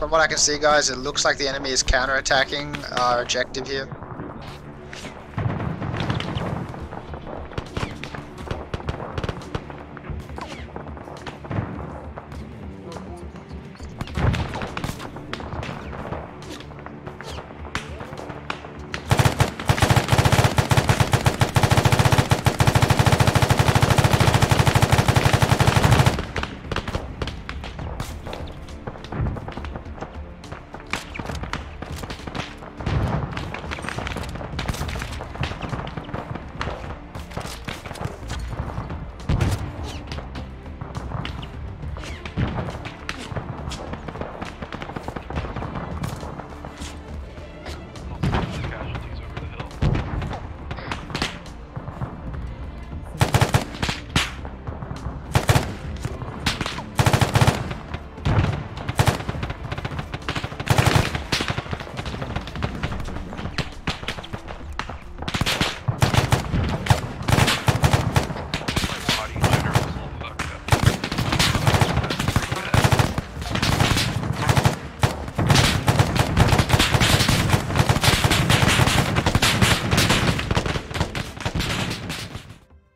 From what I can see, guys, it looks like the enemy is counter-attacking our objective here.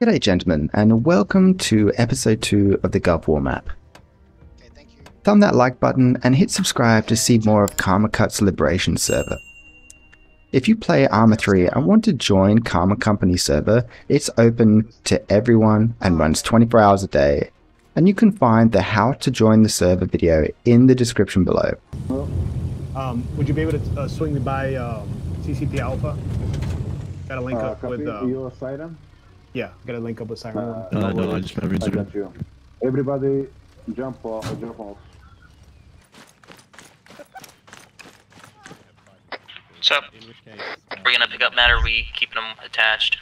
G'day, gentlemen, and welcome to episode 2 of the Gulf War map. Okay. Thumb that like button and hit subscribe to see more of Karmakut's Liberation server. If you play Arma 3 and want to join Karma Company server, it's open to everyone and runs 24 hours a day. And you can find the how to join the server video in the description below. Um, would you be able to uh, swing me by um, CCP Alpha? Got a link Uh, up with. copy. Uh, you Siren? Yeah, got to link up with Siren. Uh, Uh, no, worries. I just never I got you. Everybody, jump off. Jump off. So, we're gonna pick up matter. We keeping them attached.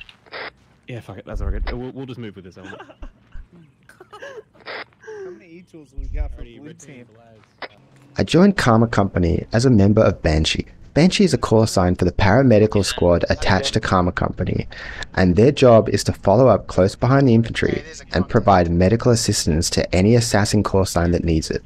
Yeah, fuck it, that's alright. We'll, we'll just move with this element. How many e-tools we got for blue team? I joined Karma Company as a member of Banshee. Banshee is a call sign for the paramedical squad attached to Karma Company, and their job is to follow up close behind the infantry and provide medical assistance to any assassin call sign that needs it.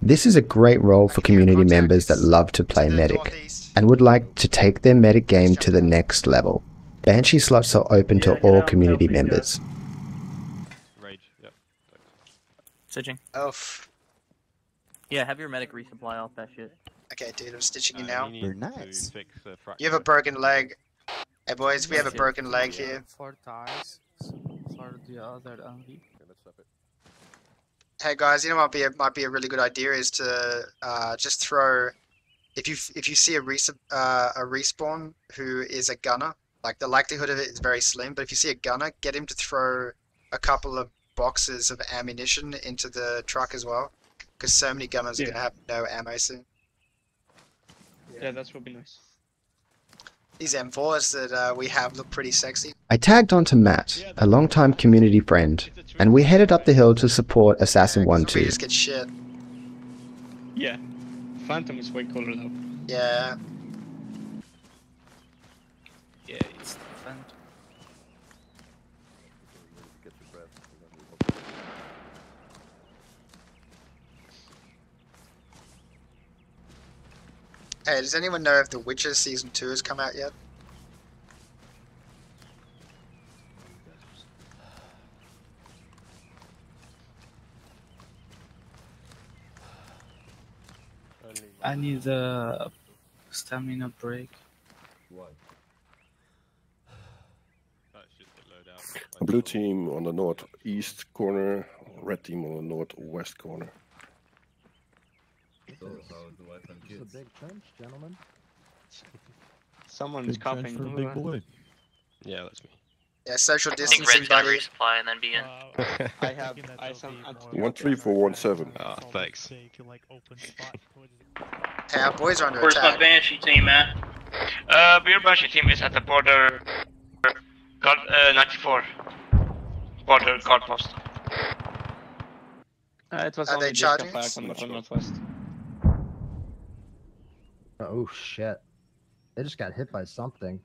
This is a great role for community members that love to play medic and would like to take their medic game to the next level. Banshee slots are open to all community members. Rage, yep. Stitching. Oh, Yeah, have your medic resupply off that shit. Okay, dude, I'm stitching you Uh, now. you They're need nice. To fix the fracture. You have a broken leg. Hey, boys, we have a broken leg here. Four ties for the other envy. Hey guys, you know what might be a, might be a really good idea is to uh, just throw if you if you see a res uh, a respawn who is a gunner, like the likelihood of it is very slim, but if you see a gunner, get him to throw a couple of boxes of ammunition into the truck as well, because so many gunners are gonna have no ammo soon. Yeah, that would be nice. These M4s that uh, we have look pretty sexy. I tagged on to Matt, a longtime community friend, and we headed up the hill to support Assassin 1 We 2. just get shit. Yeah. Phantom is way cooler though. Yeah. Yeah, it's the Phantom. Hey, does anyone know if The Witcher season two has come out yet? I need a stamina break. That's just. Blue team on the northeast corner, red team on the northwest corner. It's a big trench, gentlemen. Someone's Big trench coughing. for a big that? boy. Yeah, that's me. Yeah, social I think distancing, Red's gonna resupply and then be in. I have. I some. One three four one seven. Ah, thanks. Hey, our boys are under Where's my. Banshee team at? Uh, your Banshee team is at the border. Guard, uh, 94. Border guard post. Uh, it was Are only they just charging come back on the northwest. Oh shit. They just got hit by something.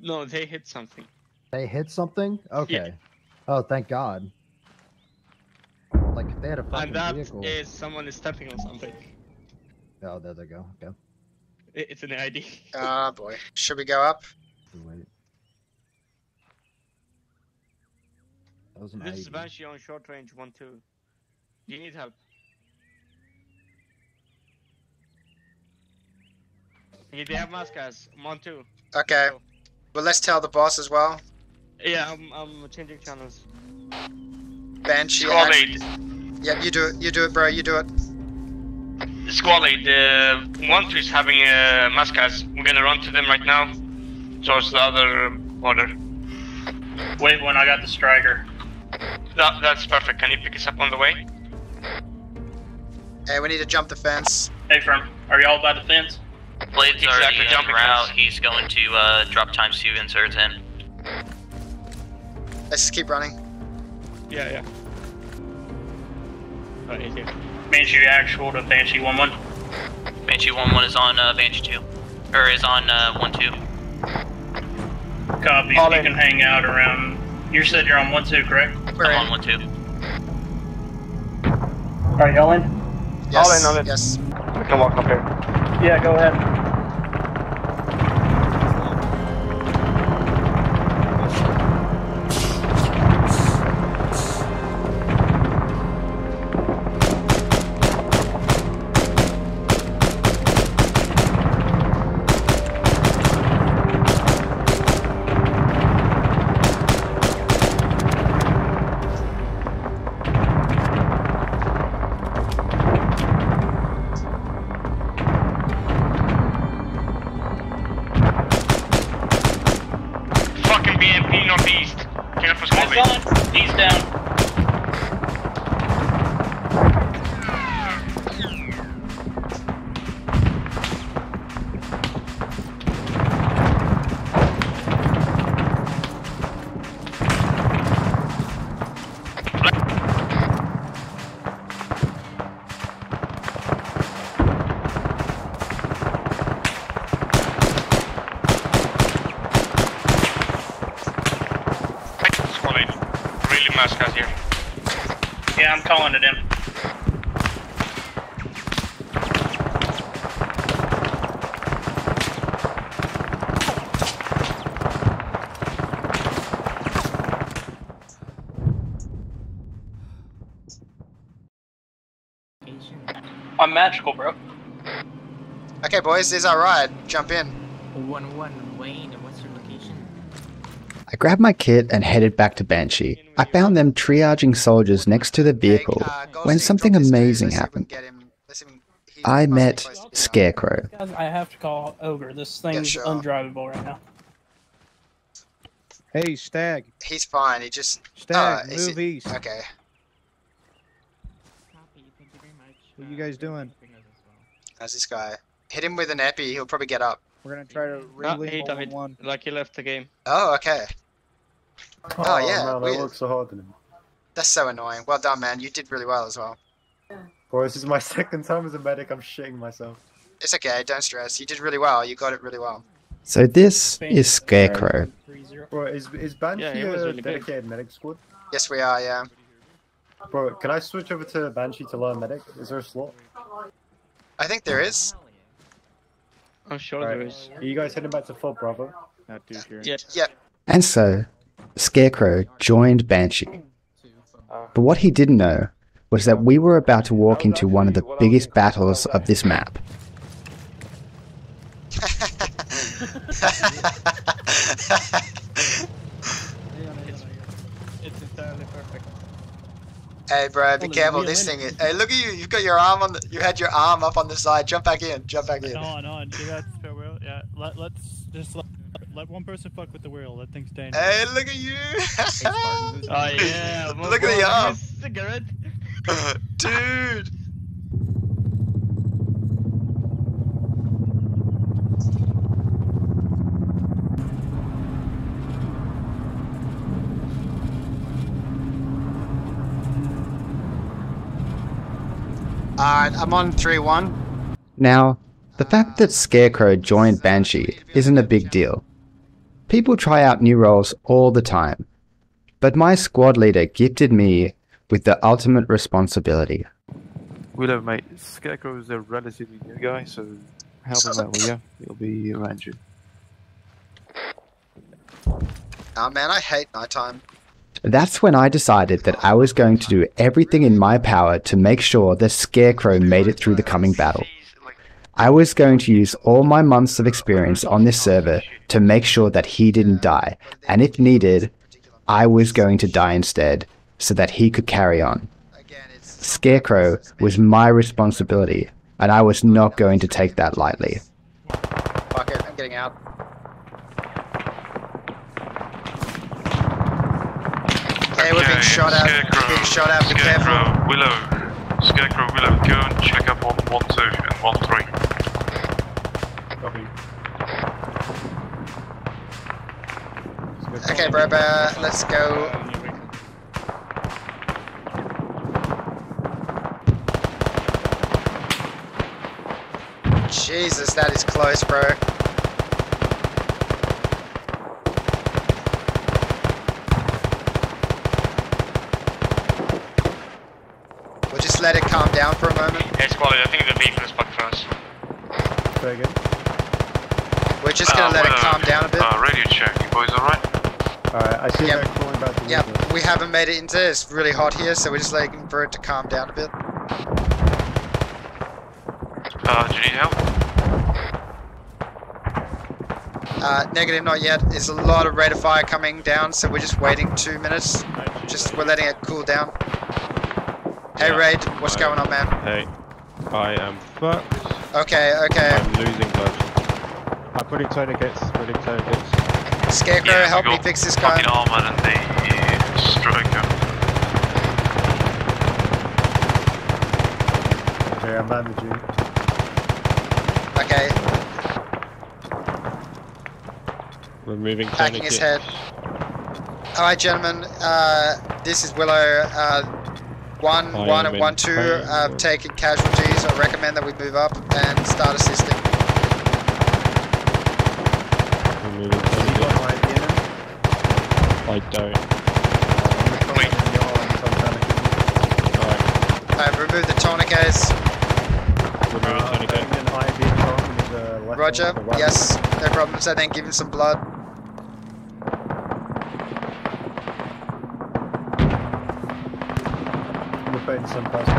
No, they hit something. They hit something? Okay. Oh, thank God. Like back. They had a fucking And that vehicle. is someone is stepping on something. Oh, there they go. Okay. It's an IED. Oh ah, boy. Should we go up? Wait. That was an This is Banshee on short range 1 2. Do you need help? Yeah, they have mask guys. 1 2. Okay. Well, let's tell the boss as well. Yeah, I'm, I'm changing channels. Banshee. Squad act- lead. Yep, you do it. You do it, bro. You do it. Squad lead. Uh, one two is having uh, mascas. We're gonna run to them right now. Towards the other border. Wait when I got the striker. That, that's perfect. Can you pick us up on the way? Hey, we need to jump the fence. Hey, firm. Are y'all by the fence? Blade's Exactly, already en jumping route. He's going to uh, drop times two inserts in. Let's just keep running. Yeah, yeah. Right, he's here. Banshee actual to Banshee 1 1. Banshee 1 1 is on uh, Banshee 2. Or is on uh, 1 2. Copy. All you in. can hang out around. You said you're on 1 2, correct? We're I'm in. on 1 2. Alright, y'all in? Yes. All in, all in. Yes. We can walk up here. Yeah, go ahead. Really mascas here. Yeah, I'm calling it in. I'm magical, bro. Okay, boys. This is our ride. Jump in. One one I grabbed my kit and headed back to Banshee. I found them triaging soldiers next to the vehicle uh, when something amazing happened. Get him. Let's even. He I met close to the Scarecrow. I have to call Ogre. This Yeah, thing's sure. undrivable right now. Hey, Stag. He's fine. He just. Stag, uh, move it- east. Okay. What are you very much. What you guys doing? How's this guy? Hit him with an epi. He'll probably get up. We're gonna try to relink hey, all David. in one. Like he left the game. Oh, okay. Oh, oh, yeah. man, I weird. worked so hard on him. That's so annoying. Well done, man. You did really well as well. Boy, this is my second time as a medic. I'm shitting myself. It's okay. Don't stress. You did really well. You got it really well. So this is Scarecrow. Bro, is is Banshee Yeah, he a really good. medic squad? Yes, we are. Yeah. Bro, can I switch over to Banshee to learn medic? Is there a slot? I think there is. I'm sure Alright, there is. Are you guys heading back to Fort Bravo? Not too sure. Yeah. Yep. And so, Scarecrow joined Banshee. But what he didn't know was that we were about to walk into one of the biggest battles of this map. It's entirely perfect. Hey, bro, be Well, careful. This thing is. Hey, look at you. You've got your arm on. The, you had your arm up on the side. Jump back in. Jump back in. No, no, do that spare wheel. Yeah, let, let's just let, let one person fuck with the wheel. That thing's dangerous. Hey, look at you. Oh yeah. Look at the arm. Cigarette. Dude. Alright, I'm on 3 1. Now, the fact that Scarecrow joined Banshee isn't a big deal. People try out new roles all the time. But my squad leader gifted me with the ultimate responsibility. Willow, mate, Scarecrow is a relatively new guy, so help him out, will ya? He'll be around you. Oh man, I hate nighttime. That's when I decided that I was going to do everything in my power to make sure the Scarecrow made it through the coming battle. I was going to use all my months of experience on this server to make sure that he didn't die, and if needed, I was going to die instead so that he could carry on. Scarecrow was my responsibility, and I was not going to take that lightly. Fuck it, I'm getting out. Okay, we're being shot at. We're being shot at. Be careful. Scarecrow, Willow. Scarecrow, Willow, go and check up on 1 2 and 1 3. Copy. Okay, bro, uh, let's go. Jesus, that is close, bro. We'll just let it calm down for a moment. Hey, squad, I think the vehicle is back for us. Very good. We're just gonna Uh, let it Willow, calm down a bit. Uh, radio check, you boys alright? Alright, I see Yep. they're crawling back to Yep, we haven't made it into It's really hot here, so we're just waiting for it to calm down a bit. Uh, do you need help? Uh, negative, not yet. There's a lot of rate of fire coming down, so we're just waiting two minutes. Just we're letting it cool down. Hey Raid, what's going on, man? Hey, I am fucked. Okay, okay. I'm losing blood. I'm putting tourniquets, putting tourniquets. Scarecrow, Yeah, help me fix this guy. Fucking armor and the striker. Okay, I'm bandaging. Okay, Removing packing his head. Alright, gentlemen, uh, this is Willow. Uh, one, I one, and one, two have bro. taken casualties. I recommend that we move up and start assisting. Removing tourniquet. I don't. Alright, remove the tourniquets. Removing tourniquet. Roger, yes, no problems. And then give him some blood. We're some person.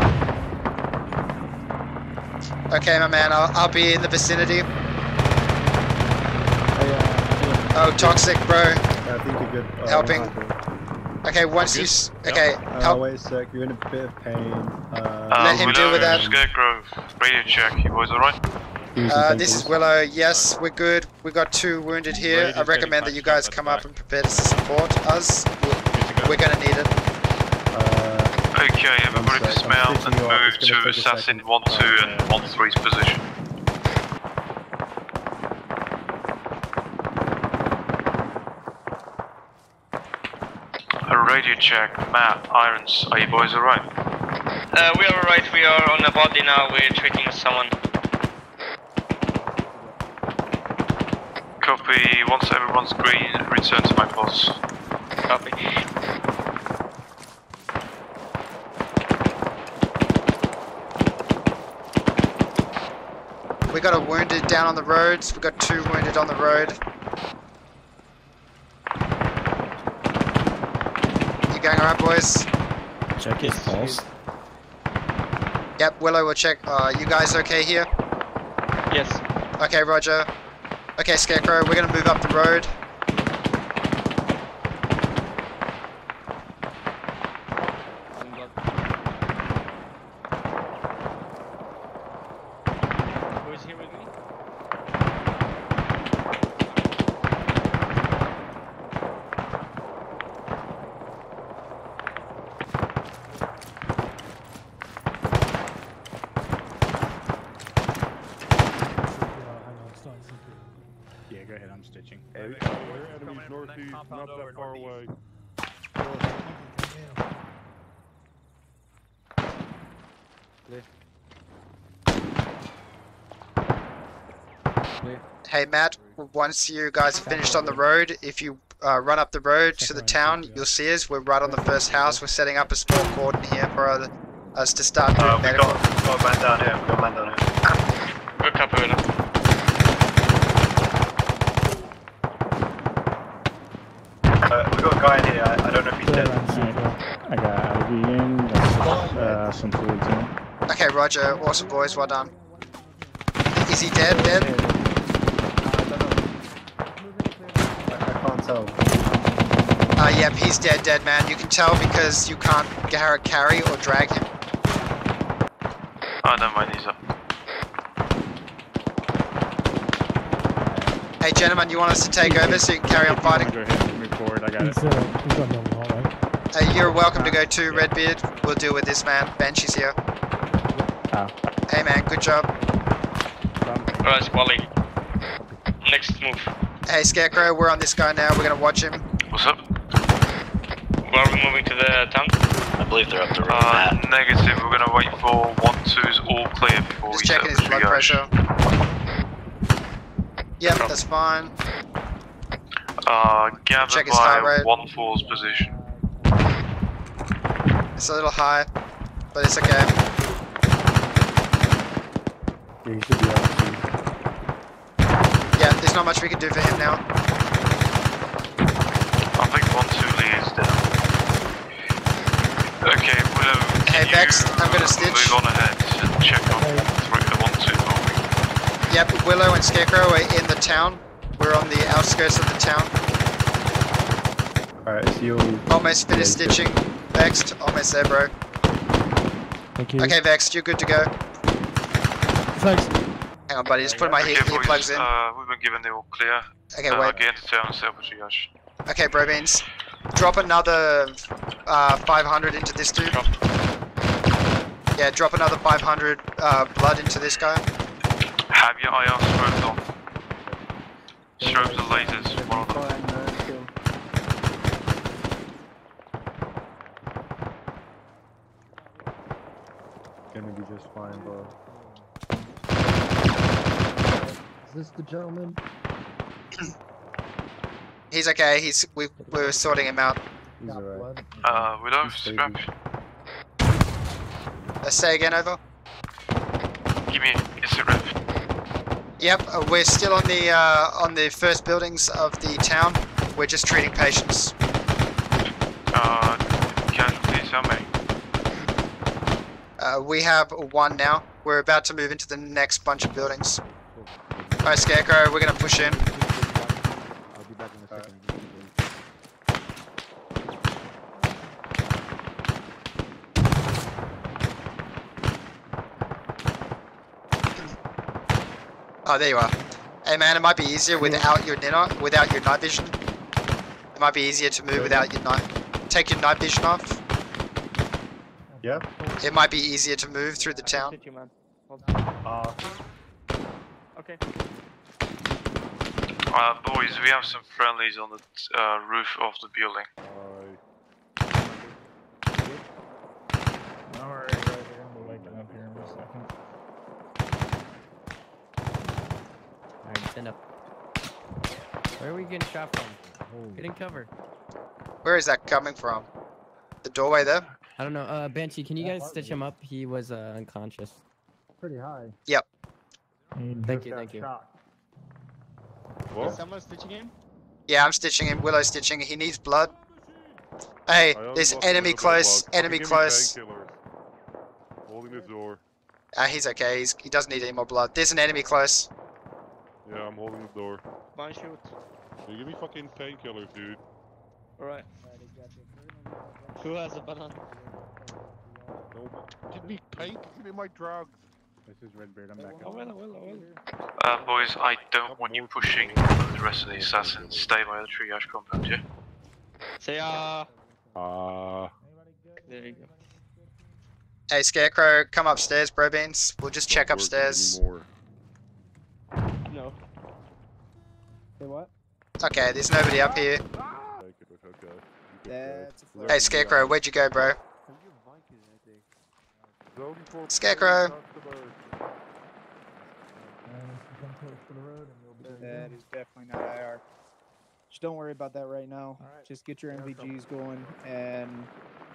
Okay, my man, I'll, I'll be in the vicinity. Oh, toxic, bro. I think you're good. Uh, Helping. Okay, once you. s- Okay, Uh, help. wait a sec, you're in a bit of pain. Uh, Uh, Let him deal with that. Scarecrow, radio check, you boys alright? Uh, this is Willow. Yes, we're good. We got two wounded here. I recommend that you guys come up and prepare to support us. We're, we're gonna need it. Okay, everybody dismount and move to Assassin 1 2 and 1 3's position. A radio check, Matt, Irons, are you boys alright? Uh, we are alright, we are on a body now, we're treating someone. Copy, once everyone's green, return to my post. Copy. We got a wounded down on the roads. We've got two wounded on the road. You going alright, boys? Check his pulse. Yep, Willow will check. Uh, you guys okay here? Yes. Okay, Roger. Okay, Scarecrow, we're gonna move up the road. Who is here with me? Yeah, go ahead. I'm stitching. enemies northeast, not that far away. Hey, Matt. Once you guys are finished on the road, if you uh, run up the road to the town. You'll see us. We're right on the first house. We're setting up a small cordon here for uh, us to start doing Uh, we medical. got, we got a man down here. We got a man down here. Good copy, Willow. Uh, we got a guy in here. I, I don't know if he's dead. I got IV in, that's, uh, some fluids in. Okay, Roger. Awesome, boys. Well done. Is he dead? Dead? I can't tell. Uh, yep, he's dead, dead, man. You can tell because you can't gar- carry or drag him. Oh, never mind, he's up. Hey, gentlemen, you want us to take over so you can carry on fighting? Go ahead, move forward, I got it. He's, uh, he's on the wall, right? Uh, you're welcome to go too, Redbeard. We'll deal with this man. Bench is here. Oh. Hey, man, good job. Alright, Wally. Next move. Hey, Scarecrow, we're on this guy now. We're gonna watch him. What's up? Where are we moving to the town? I believe they're up the road. Uh, negative. We're gonna wait for one two's all clear before Just we set checking his the blood triage. pressure. Yep, that's fine. Uh, gather Check his heart by one four's position. It's a little high, but it's okay. Yeah, he should be able to. Yeah, there's not much we can do for him now. I think one two Lee is down. Okay, Willow. Hey, can Vex, you I'm gonna stitch. Move on ahead and check on one three, uh, one two. for me. Yep, Willow and Scarecrow are in the town. We're on the outskirts of the town. Alright, is you. Almost finished stitching. Vexed, almost there, bro. Thank you. Okay, Vexed, you're good to go. Thanks. Hang on, buddy, just put my Okay, ear, boys, earplugs in. Uh, we've been given the all clear. Okay, uh, wait. Get into town and set up. Okay, bro beans. Drop another uh, 500 into this dude. Yeah, drop another 500 uh, blood into this guy. Have your IR strobes on. Strobes and lasers, one of them. Gonna be just fine, bro. Is this the gentleman? He's okay. He's we we were sorting him out. He's alright. Uh, Willow, strap. Uh, say again, over. Give me a sit. Yep, uh, we're still on the uh, on the first buildings of the town. We're just treating patients. Uh, casualties, how many? Uh, we have one now. We're about to move into the next bunch of buildings. Alright, Scarecrow, we're gonna push in. I'll be back in a second. Oh, there you are. Hey man, it might be easier without your night without your night vision. It might be easier to move without your night. Take your night vision off. Yeah. It might be easier to move through the town. Uh, Okay. Uh, boys, we have some friendlies on the uh, roof of the building. Alright, right there. We'll wake up here in a second. Alright, stand up. Where are we getting shot from? Get in cover. Where is that coming from? The doorway there? I don't know. Uh, Banshee, can you guys stitch him up? He was uh, unconscious. Pretty high. Yep. Thank you, thank you. Is someone stitching him? Yeah, I'm stitching him. Willow stitching. He needs blood. Hey, there's enemy close. Enemy close. Holding the door. Uh, he's okay. He's, he doesn't need any more blood. There's an enemy close. Yeah, I'm holding the door. One shoot. You give me fucking painkillers, dude. Alright. Who has a banana? No, give me pain. Give me my drugs. This is Redbeard, I'm back Oh, up. well, well, well. Uh, boys, I don't want you pushing the rest of the assassins. Stay by the triage compound, yeah? Say uh. Ah. There you go. Hey, Scarecrow, come upstairs, bro beans. We'll just check upstairs. anymore. Say what? Okay, there's nobody up here. Okay. Hey, Scarecrow, where'd you go, bro? Scarecrow. Come close to the road and you'll be That is definitely not IR. Just don't worry about that right now. Just get your NVGs going and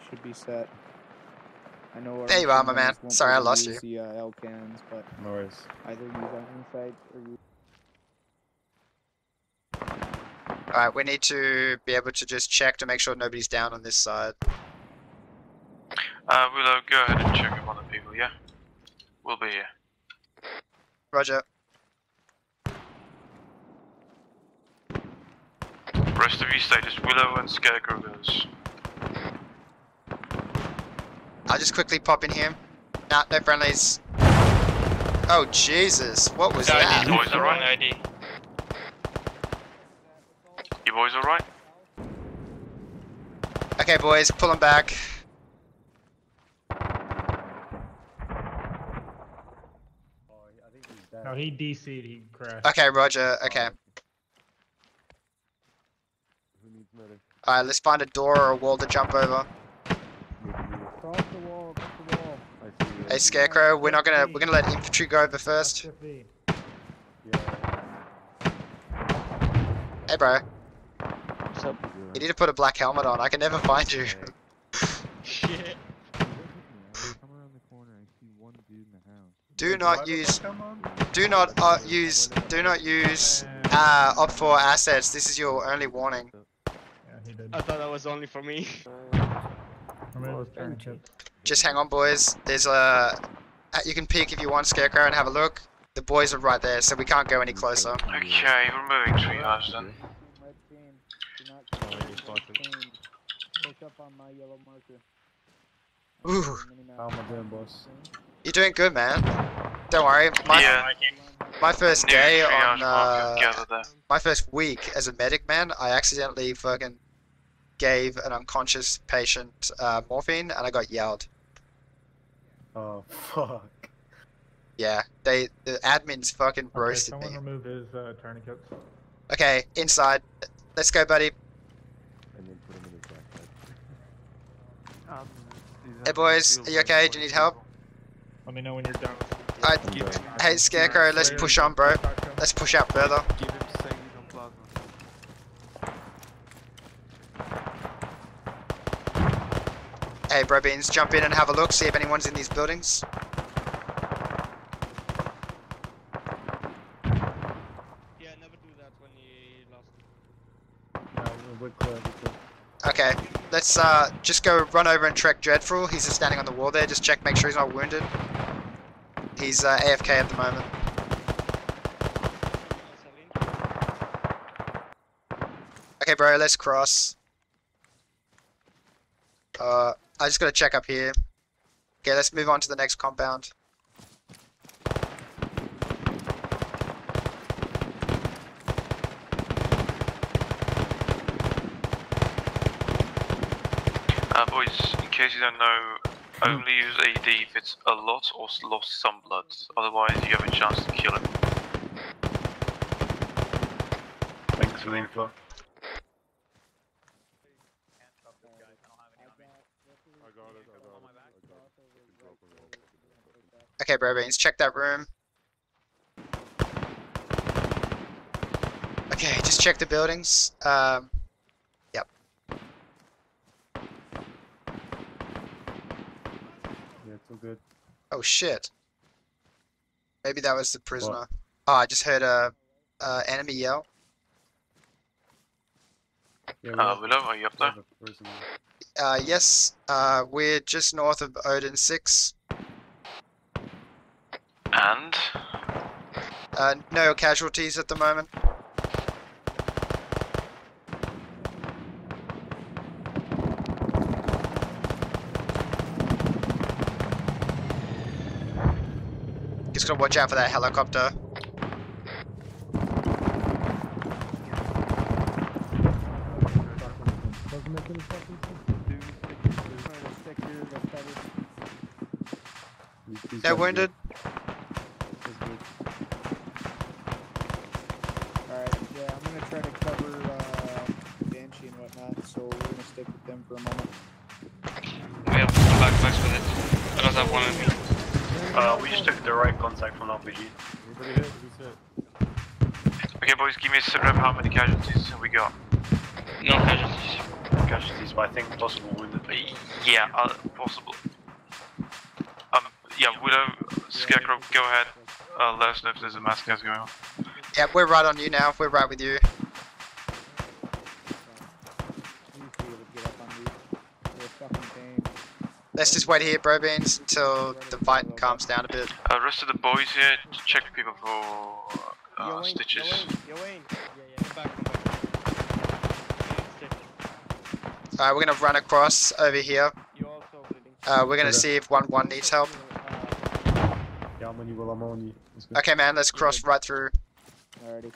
should be set. I know. our There you are, my man. members won't be Sorry, I able to lost use The uh, L cans, but No worries. either use on insight or use. Alright, we need to be able to just check to make sure nobody's down on this side. Uh, Willow, go ahead and check up on the people, yeah? We'll be here. Roger. Rest of you stay just Willow and Scarecrow goes. I'll just quickly pop in here. Nah, no friendlies. Oh, Jesus. What was No that? ID, boys, alright? ID. You boys alright? Okay, boys, pull them back. No, he DC'd. He crashed. Okay, Roger. Okay. Alright, let's find a door or a wall to jump over. Cross the wall. Cross the wall. Hey, Scarecrow, we're not gonna we're gonna let infantry go over first. Hey, bro. What's up? You need to put a black helmet on. I can never find you. Shit. Do not use. Do not uh, use. Do not use. Uh, OPFOR assets. This is your only warning. I thought that was only for me. Just hang on, boys. There's a. uh, You can peek if you want, Scarecrow, and have a look. The boys are right there, so we can't go any closer. Okay, we're moving triage then. Push up on my yellow marker. Ooh, How am I doing, boss? you're doing good, man. Don't worry. My, Yeah. my first day on. Uh, my first week as a medic, man, I accidentally fucking gave an unconscious patient uh, morphine, and I got yelled. Oh fuck. Yeah, they the admins fucking Okay, roasted someone me. remove his uh, tourniquets. Okay, inside. Let's go, buddy. Um, hey, boys, are you okay? Do you need help? Let me know when you're done. Alright, hey, Scarecrow, let's push on, bro. Let's push out further. Give him Sage on plasma. Hey, bro beans, jump in and have a look, see if anyone's in these buildings. Yeah, never do that when you lost. No, we're clear, we're clear. Okay, let's uh just go run over and track Dreadful. He's just standing on the wall there. Just check, make sure he's not wounded. He's uh, AFK at the moment. Okay, bro, let's cross. Uh, I just gotta check up here. Okay, let's move on to the next compound. Uh, boys, in case you don't know, only use AD if it's a lot or lost some blood. Otherwise, you have a chance to kill him. Thanks for the info. Okay, bro beans, check that room. Okay, just check the buildings. Um, yep. Yeah, it's all good. Oh shit. Maybe that was the prisoner. Oh, I just heard a, a enemy yell. Yeah, Uh, Willow, are you up there? Uh, yes. Uh, we're just north of Odin Six. And? Uh, no casualties at the moment. Just gotta watch out for that helicopter. Doesn't make any fucking sense. Trying to stick here, that's better. No wounded. Alright, yeah, I'm gonna try to cover uh, Banshee and whatnot, so we're gonna stick with them for a moment. We have backpacks with it. I don't have one of me. Uh, we just took the right contact from RPG. Okay, boys, give me a sit rep how many casualties have we got? No casualties. Casualties, but I think possible wounded. Yeah, uh, possible. Um, yeah, Widow, Scarecrow, go ahead. Uh, let us know if there's a mass gas going on. Yeah, we're right on you now. We're right with you. Let's just wait here, bro beans, until the fight calms down a bit. Uh, rest of the boys here, check people for uh, stitches. Alright, we're gonna run across over here. Uh, we're gonna see if 1-1 needs help. Yeah, I'm on you, Will. I'm on you. Okay, man, let's cross right through. Alrighty.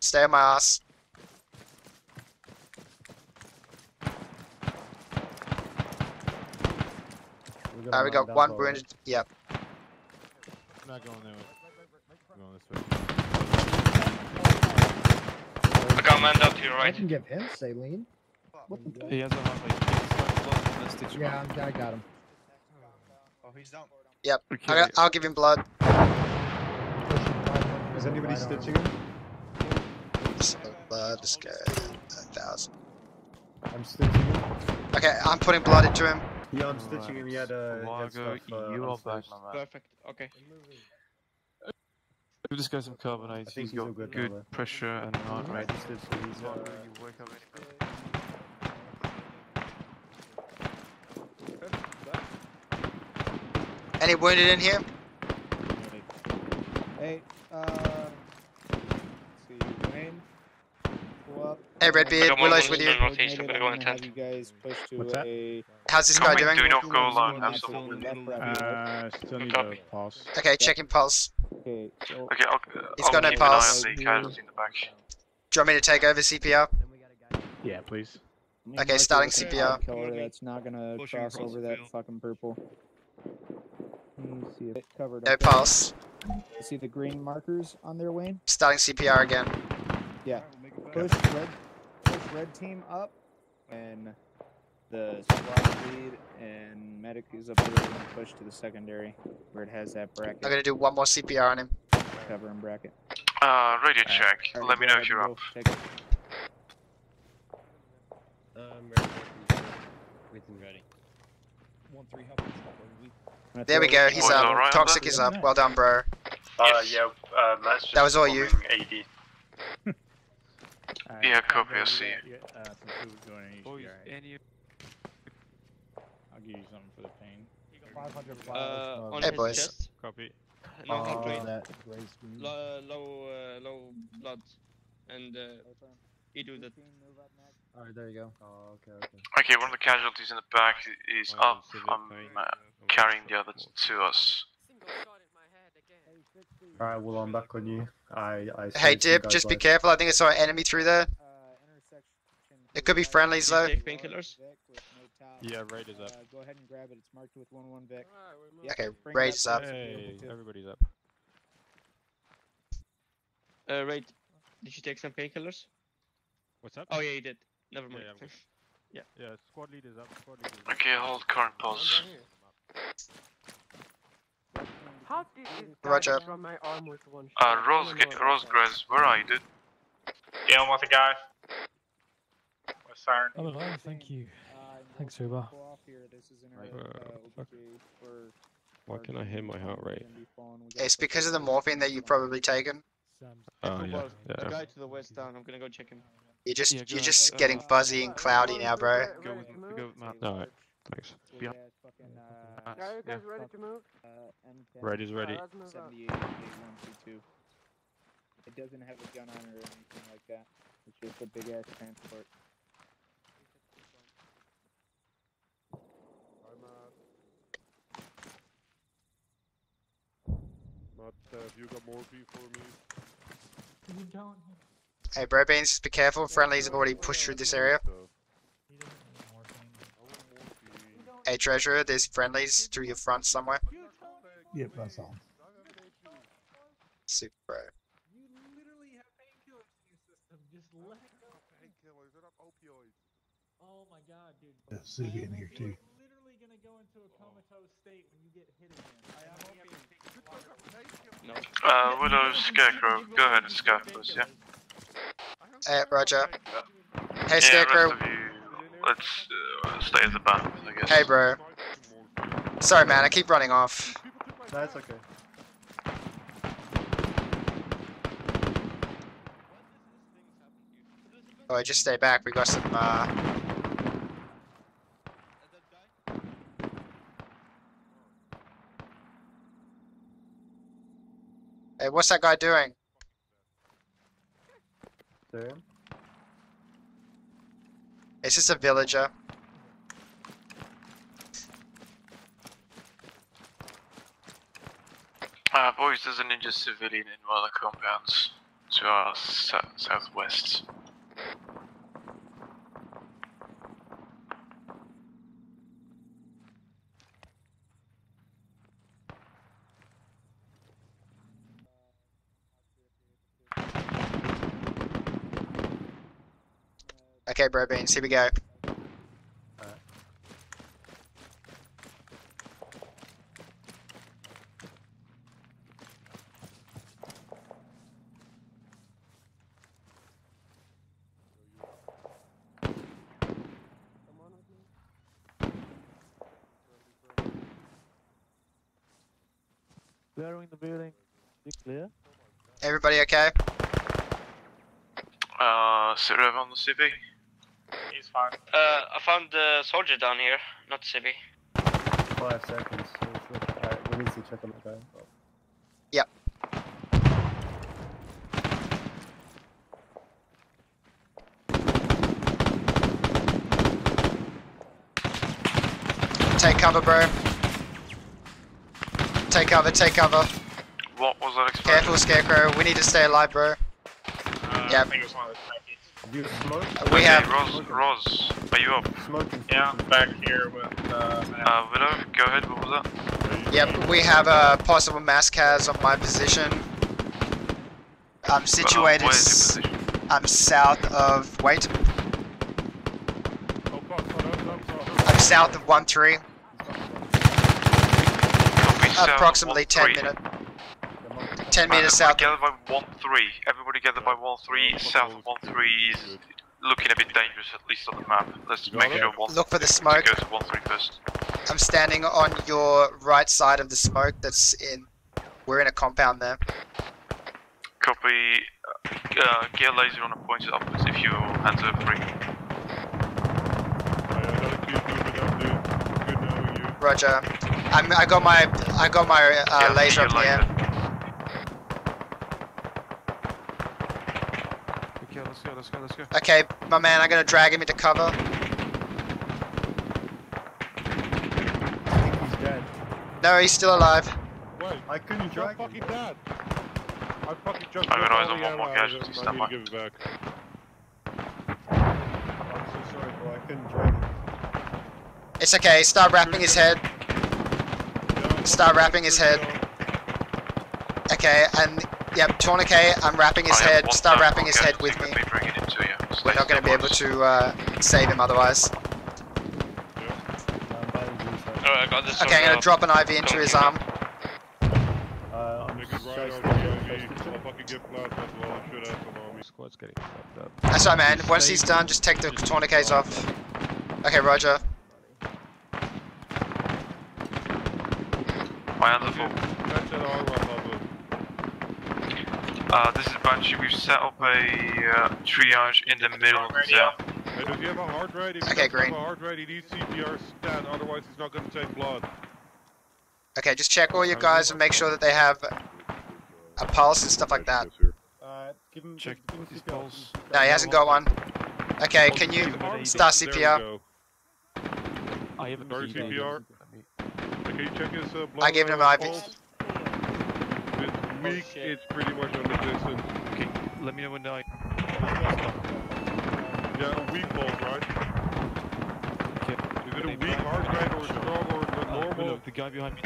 Stay on my ass. We're Alright, we got down one forward. wounded. Yep. Not going there. Going this way. I got a man down to your I right. can give him saline. What the He has a halfway. Let's stitch him Yeah. I'm- I got him. Oh, he's down. Yep. Okay. I got, I'll give him blood. Is anybody stitching him? So, blood, let's go. A thousand. I'm stitching him. Okay, I'm putting blood into him. Yeah, I'm stitching him. Yeah, had uh, he had Margo, stuff, uh, you are back, my man. Perfect. Okay. Give this guy some carbonate. I think He's he's all got good good, pressure and heart rate. Registered, so he's, uh, Margo, you wake up anything? Any wounded in here? Hey, uh, let's see, Wayne, pull up. Hey, I Redbeard, got one Willow's with you. rotation. I'm gonna go in I'm gonna have you guys push to What's that? A. How's this guy doing? Do not go alone, have to someone with left you. right here. Uh, still need a pulse. Okay, checking pulse. Okay, so Okay, I'll, He's I'll got no keep an eye pulse. on the in the back. Do you want me to take over CPR? Yeah, please. Okay, starting CPR. cloud Color that's not gonna cross over that fucking purple. Let me see if it covered. No up. pulse. You See the green markers on their Wayne? Starting CPR again. Yeah. Push red, push red team up, and the squad lead and medic is up there. And push to the secondary where it has that bracket. I'm gonna do one more CPR on him. Cover and bracket. Uh, radio check. Alright, Let me know if you're up. go. Um, ready. Everything ready. There we go. He's Boys up. alright, Toxic man? is up. Well done, bro. Uh, yeah, uh, just That was all you. AD. Alright, Yeah, copy, I'll see you. Uh, some food going in each Boys, alright. any I'll give you something for the pain. 500 Uh, flowers. on Hey, his boys. chest. copy? No uh, heart rate. that gray screen. Low, low, uh, low blood, and uh, he do that. Alright, there you go. Oh, okay, okay. Okay, one of the casualties in the back is Oh, up. I'm uh, carrying the other to us. Alright, well, I'm back on you. I, I Hey, saved you Dip, just be life. careful. I think I saw an enemy through there. It could be friendlies Do you though. Take painkillers? Yeah, raid is up. Uh, go ahead and grab it. It's marked with one one Vic. Okay, bring raid that is up. to Hey, everybody's up. Uh, right. Did you take some painkillers? What's up? Oh yeah, you did. Never mind. yeah, I'm. Yeah. Yeah, squad lead is up. Squad lead is up. Okay, hold current pulse. How did this guy Roger. destroy my arm with one Uh, shot? Rose, I don't know about Rosegras, where are you, dude? Dealing with the guy. What's siren? I'm alive, thank you. Uh, Thanks, we'll Uber. off here. This is Right. uh, Uh, for Why can I hear my heart rate? gonna be falling. We got It's because of the morphine that you've probably taken. Oh, yeah. yeah. The guy to the west down. I'm gonna go check him. You're just Yeah, you're just Uh, getting fuzzy and cloudy now, bro. Go with, go with Matt. Alright, thanks. Behind. Yeah, uh, Are you guys yeah. ready to move? uh, M10. Is ready. Alright, let's move out. 78 122. It doesn't have a gun on it or anything like that. It's just a big ass transport. Matt, uh, have you got morphine for me? You don't. Hey, bro, beans, just be careful. Friendlies have already pushed through this area. Hey, treasurer, there's friendlies through your front somewhere. Yep, that's all. Super, bro. You literally have painkillers in your system. Just let it go. Painkillers, they're not opioids. Oh my god, dude. Yeah, Suga in here too. You're literally gonna go into a comatose state when you get hit again. I am No. Uh, Widow, Scarecrow, go ahead and scout us, yeah? Uh, Roger. Hey, yeah, Scarecrow. rest of you, let's uh, stay in the band, I guess. Hey, bro. Sorry, man. I keep running off. That's okay. Oh, just stay back. We got some. Uh... Hey, what's that guy doing? Damn. It's just a villager. Uh, boys, there's a ninja civilian in one of the compounds to our sou- southwest. Okay, bro beans. Here we go. Clearing the building. Be clear. Everybody okay? Uh, Sirev on the CV. He's fine. Uh, I found the soldier down here, not Sibby. Five seconds. Alright, we need to check on the guy. Yep. Take cover, bro. Take cover, take cover. What was that explosion? Careful, Scarecrow. We need to stay alive, bro. Uh, Yep. You smoke? We Okay, have. Roz, Roz, are you up? Smoking. Yeah, I'm back here with uh, Uh, Willow, go ahead, what was that? Yep, we have a possible mass cas on my position. I'm situated. Uh, where's s- your position? I'm south of. Wait. I'm south of one three. Copy, south of Approximately 10 minutes. 10 Uh, meters south. Everybody gather by 1-3. Everybody gather by 1-3. South of 1-3 is looking a bit dangerous, at least on the map. Let's make sure 1 Look for the to smoke. go to 1-3 first. I'm standing on your right side of the smoke that's in. We're in a compound there. Copy. Uh, uh, get a laser on a pointed upwards if your hands are free. Roger. I'm, I got my I got my uh, Yeah, laser see up you here. Okay, let's go, let's go. Okay, my man, I'm gonna drag him into cover. I think He's dead. No, he's still alive. Wait, I couldn't he's drag not fucking dead. I fucking just I got got eyes all on one more ammo casualty, stand by. to give it back. I'm so sorry, bro. I couldn't drag him. It's okay. Start wrapping his head. Start wrapping his head. Okay, and yep, tourniquet. I'm wrapping his I head. Start wrapping his head with me. Let me it into you. We're not gonna be able to uh, save him otherwise. I'm by the blue side. I got this. Okay, I'm gonna drop an IV into his arm. Uh, I'm Make it just right trying on to the stitch IV. him. I'll fucking get plasma as well. I should have some on me. Squad's getting fucked up. That's right, man. Once he's done, just take the tourniquets off. Okay, Roger. My hands are full. Catch that armor above it. Uh, this is Banshee. We've set up a uh, triage in the middle of the town. Hey, does he have a heart rate? If Okay, doesn't green. have a heart rate, he needs CPR stat, otherwise he's not going to take blood. Okay, just check all your guys and make sure that they have a pulse and stuff like that. Uh, give him, Check give him his pulse. No, he hasn't got one. Okay, can you start CPR? I have a Start CPR. Hey, Can you check his uh, blood I gave him an IV. Pulse? If it's pretty much non-existent. Okay, let me know when I. Yeah, weak pulse, right? Okay. Is it a weak heart rate or strong or the Uh, normal? Willow, the guy behind me.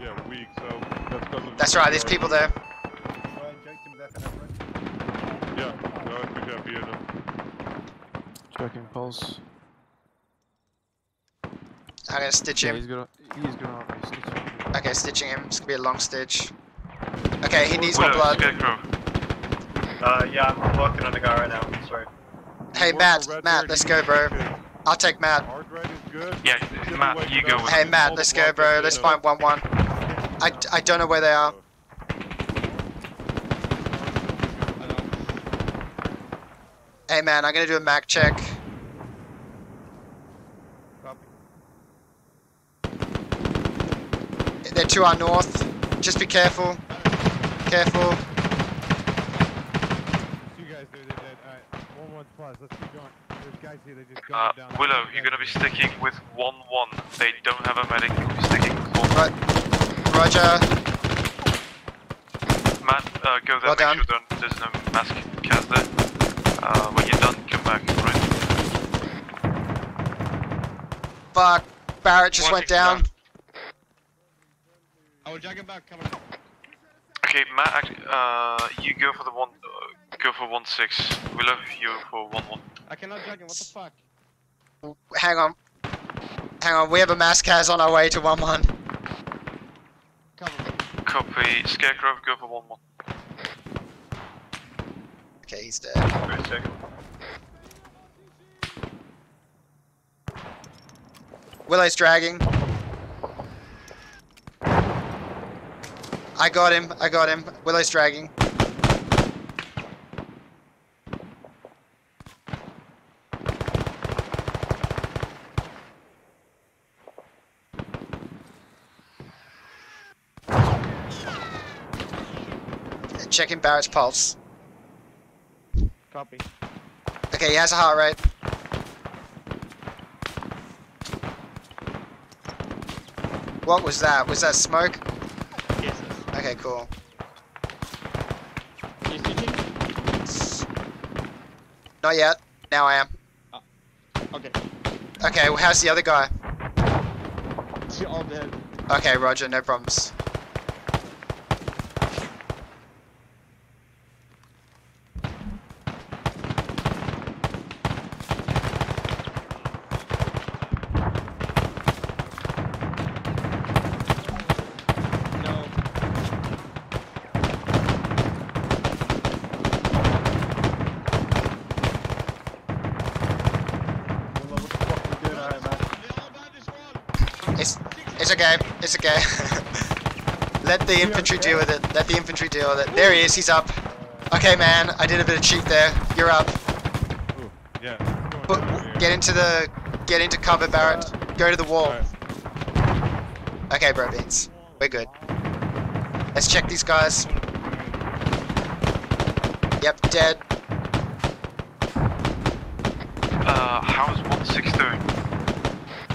Yeah, weak, so that's because of That's right, there's people there. Try and inject him with epinephrine. Yeah, no, I think that'd be enough. Checking pulse. I'm gonna stitch Yeah, him. he's gonna. He's gonna. He's stitching. Okay, stitching him. It's gonna be a long stitch. Okay, he needs more Willow, blood. Scarecrow. Uh, yeah, I'm, I'm working on the guy right now. Sorry. Hey Matt, Matt, let's go, bro. I'll take Matt. Yeah, Matt, you go with Hey Matt, let's go, bro. Let's find one one. I, I don't know where they are. Hey man, I'm gonna do a Mac check. They're to our north. Just be careful. Careful. You guys do they're dead. Alright, one one plus. Let's keep going. There's guys here. They just Uh, down. Willow, you're gonna be sticking with 1-1. They don't have a medic, you'll be sticking with one. Right. Roger. Matt, uh, go there, Well make done. sure there- there's no mass cas there. Uh, when you're done, come back, right? Fuck. Barrett just went down. I will drag him back, come on. Okay, Matt, uh, you go for the one, uh, go for 1-6. Willow, you for 1-1. I cannot drag him, what the fuck? Hang on. Hang on, we have a mass cas on our way to 1 1. Copy, Scarecrow, go for 1-1. Okay, he's dead. Willow's dragging. I got him, I got him. Willow's dragging. Checking Barrett's pulse. Copy. Okay, he has a heart rate. What was that? Was that smoke? Okay, cool. Speaking? Not yet. Now I am. Oh, okay. Okay, well, how's the other guy? You're all dead. Okay, Roger, no problems. No. It's it's okay. It's okay. Let the infantry deal with it. Let the infantry deal with it. There he is. He's up. Okay, man. I did a bit of cheat there. You're up. Yeah. But get into the get into cover, Barrett. Go to the wall. Okay, bro beans. We're good. Let's check these guys. Yep, dead. Uh, how's 1-6 doing?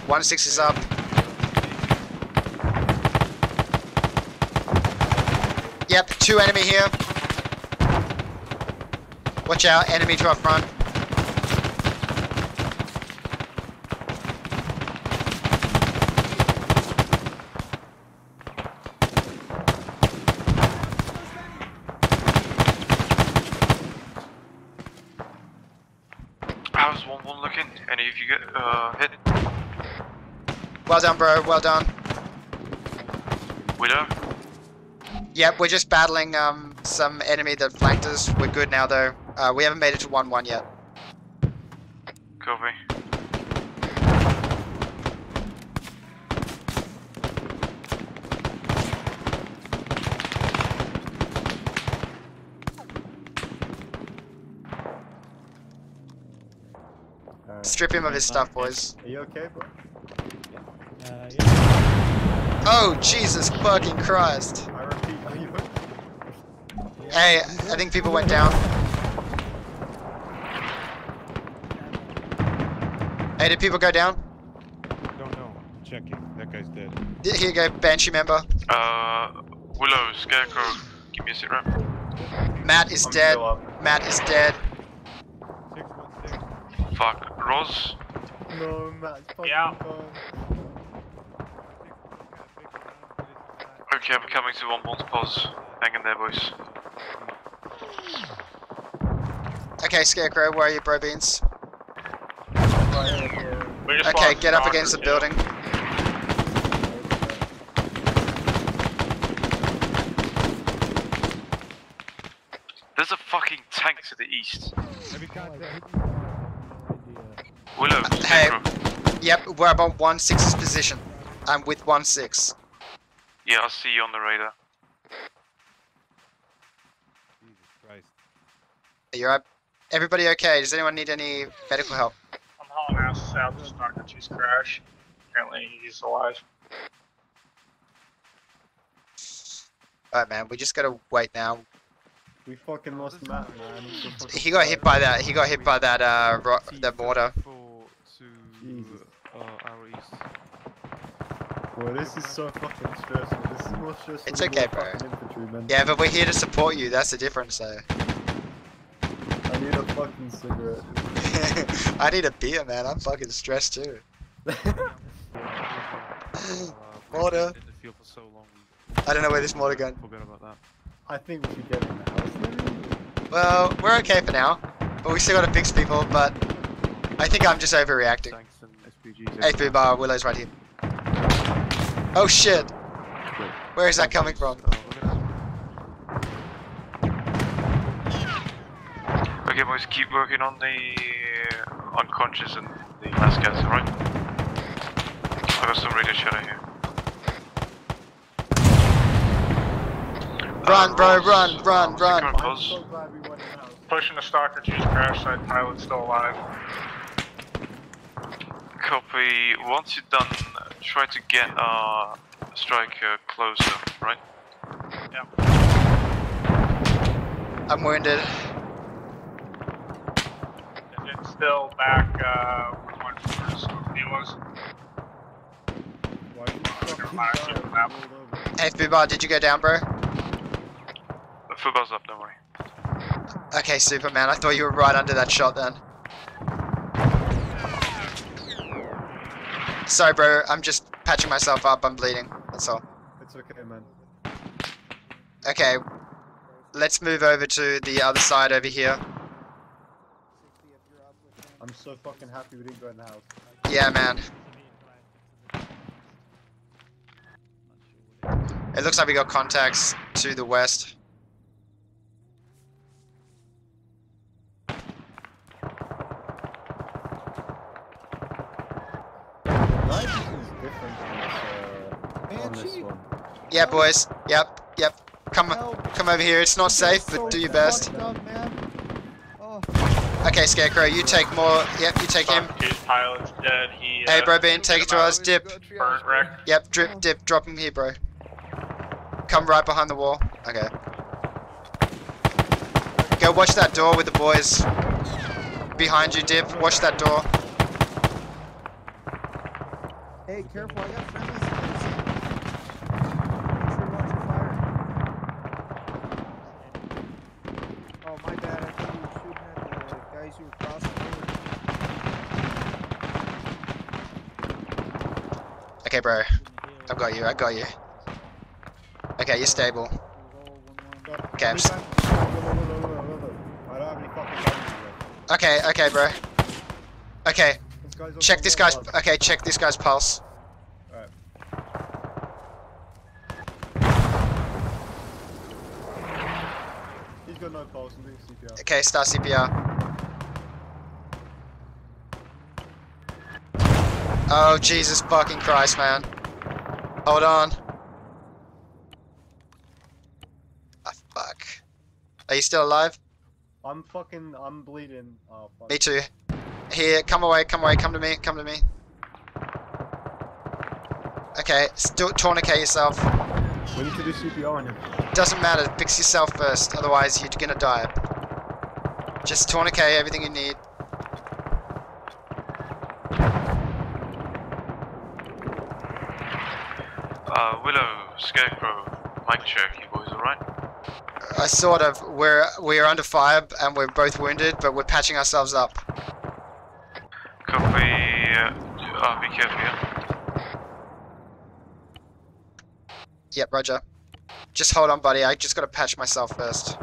One six is up. Yep, two enemy here. Watch out, enemy to our front. How's 1-1 looking? Any of you get, uh, hit? Well done, bro. Well done. Willow? Yep, we're just battling um some enemy that flanked us. We're good now, though. Uh, we haven't made it to 1-1 yet. Copy. Strip him of his stuff, boys. Are you okay, bro? Oh, Jesus fucking Christ. I repeat, are you Hey, I think people went down. Hey, did people go down? Don't know. Checking. That guy's dead. Here you go, Banshee member. Uh, Willow, Scarecrow, give me a sit rep. Matt is dead. Matt is dead. Fuck. Roz? No, Matt's fucking Yeah. gone. Okay, I'm coming to 1-1's pause. Hang in there, boys. Okay, Scarecrow, where are you, bro beans? Okay, get up against the building. There's a fucking tank to the east. Willow, uh, Hey, Scarecrow. yep, we're about one six's position. I'm with one six. Yeah, I'll see you on the radar. Christ. You're up. Everybody okay? Does anyone need any medical help? I'm hauling ass south of Socrates crash. Apparently he's alive. Alright, man. We just gotta wait now. We fucking lost Matt, man. Fucking He got hit by that. He got hit by that. Uh, ro- that mortar. Jesus. Uh, our east. Bro, this is so fucking stressful. This is more stressful It's than okay, bro. fucking. Yeah, but we're here to support you. That's the difference, though. I need a fucking cigarette. I need a beer, man. I'm fucking stressed too. Mortar. In the field for so long, I don't know where this mortar gun. forgot about that. I think we should get in the house. Well, we're okay for now, but we still gotta fix people. But I think I'm just overreacting. Tanks and SPGs. Hey, Fubar, Willow's right here. Oh shit! Where is that coming from? Okay, boys, keep working on the uh, unconscious and the last guys, alright? I got some radio shadow here. Run, bro, Ross, run, run, run. Secret Pulse. Pushing the Socrates crash site, pilot's still alive. Copy. Once you're done, try to get our striker closer, right? Yeah. I'm wounded. And it's still back, uh, which one first he was. Never mind, I see the map. Hey, Fubar, did you go down, bro? Football's up, don't worry. Okay, Superman. I thought you were right under that shot then. Sorry, bro. I'm just patching myself up. I'm bleeding. That's all. It's okay, man. Okay. Let's move over to the other side over here. I'm so fucking happy we didn't go in the house. Yeah, man. It looks like we got contacts to the west. Life is different on this, uh, on this one. Yeah, boys. Yep, yep. Come, come over here. It's not safe, but do your best. Okay, Scarecrow, you take more. Yep, you take him. His pilot's dead. He. Hey, uh, bro, Ben, take it to us. Dip. Burnt wreck. Yep, drip, dip. Drop him here, bro. Come right behind the wall. Okay. Go watch that door with the boys. Behind you, Dip. Watch that door. Hey, careful, I got friendlies in this. Make sure you watch your fire. Oh, my bad. I thought you were shooting at the guys who were crossing over. Okay, bro. I've got you. I got you. Okay, you're stable. Okay, I'm s- I don't have any fucking guns yet. okay, okay, bro. Okay. This Check this guy's. wall. Okay, check this guy's pulse. Alright. He's got no pulse, I'm doing CPR. Okay, start CPR. Oh, Jesus fucking Christ, man. Hold on. Ah, fuck. Are you still alive? I'm fucking, I'm bleeding. Oh, fuck. Me too. Here, come away, come away, come to me, come to me. Okay, still tourniquet yourself. We need to do CPR on him. Doesn't matter, fix yourself first, otherwise you're gonna die. Just tourniquet everything you need. Uh, Willow, Scarecrow, mic check, you boys alright? I sort of. We're we are under fire and we're both wounded, but we're patching ourselves up. Copy, uh, uh, be careful, yeah? Yep, Roger. Just hold on, buddy. I just gotta patch myself first.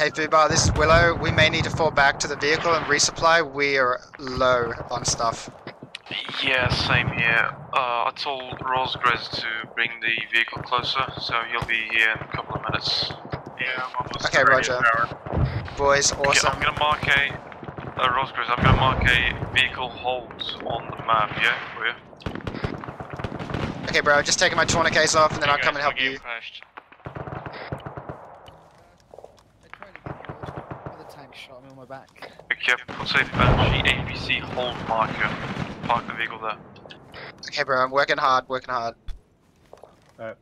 Hey, Fubar, this is Willow. We may need to fall back to the vehicle and resupply. We are low on stuff. Yeah, same here. Uh, I told Rosegres to bring the vehicle closer, so he'll be here in a couple of minutes. Yeah, I'm almost Okay, Roger. tower. Boys, Okay, awesome. I'm gonna mark a... Uh, Rosegres, I'm gonna mark a vehicle hold on the map, yeah, for you? Okay, bro, just taking my tourniquets off and then I'll come and help you. Crashed. The tank shot me on my back. Okay, put say Banshee APC hold marker. Park the vehicle there. Okay, bro, I'm working hard, working hard. You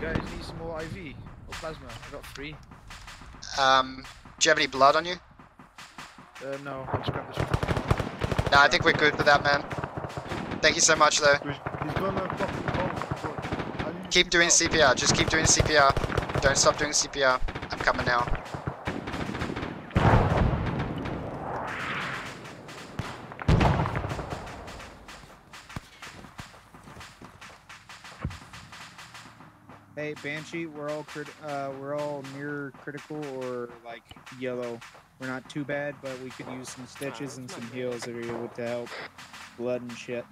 guys need some more IV or plasma? I got three. Um, do you have any blood on you? Uh, no, I just grabbed this. No, I think we're good with that, man. Thank you so much, though. He's gonna fucking Keep doing CPR. Just keep doing CPR. Don't stop doing CPR. I'm coming now. Hey, Banshee, we're all crit- uh, we're all near critical or like yellow. We're not too bad, but we could use some stitches and some heals if you're able to help. Blood and shit.